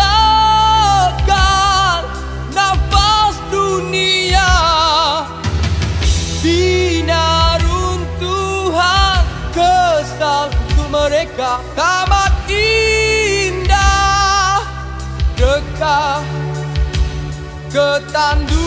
liar nafas dunia. Bina runtuhan kesal untuk mereka tamat indah. Dekat ketandu